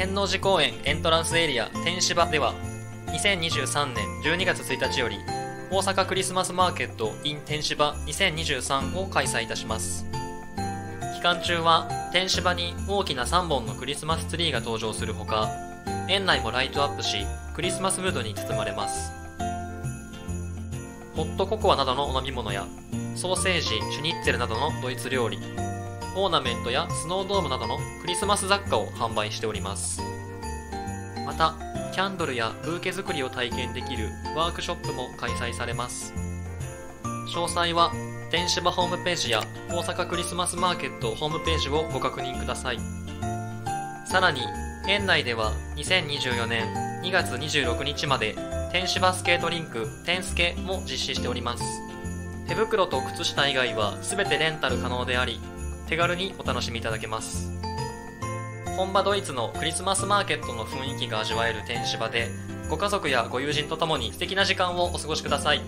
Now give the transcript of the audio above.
天王寺公園エントランスエリア天芝では2023年12月1日より大阪クリスマスマーケット in 天芝2023を開催いたします。期間中は天芝に大きな3本のクリスマスツリーが登場するほか園内もライトアップしクリスマスムードに包まれます。ホットココアなどのお飲み物やソーセージ、シュニッツェルなどのドイツ料理オーナメントやスノードームなどのクリスマス雑貨を販売しております。またキャンドルやブーケ作りを体験できるワークショップも開催されます。詳細は電子場ホームページや大阪クリスマスマーケットホームページをご確認ください。さらに園内では2024年2月26日まで天芝スケートリンク天スケも実施しております。手袋と靴下以外は全てレンタル可能であり手軽にお楽しみいただけます。本場ドイツのクリスマスマーケットの雰囲気が味わえる天芝でご家族やご友人とともに素敵な時間をお過ごしください。